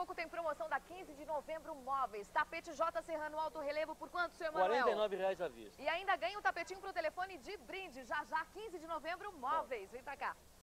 pouco tem promoção da 15 de novembro móveis. Tapete J Serrano Alto Relevo por quanto, seu Emanuel? R$ 49,00 à vista. E ainda ganha um tapetinho pro telefone de brinde. Já já, 15 de novembro móveis. Vem pra cá.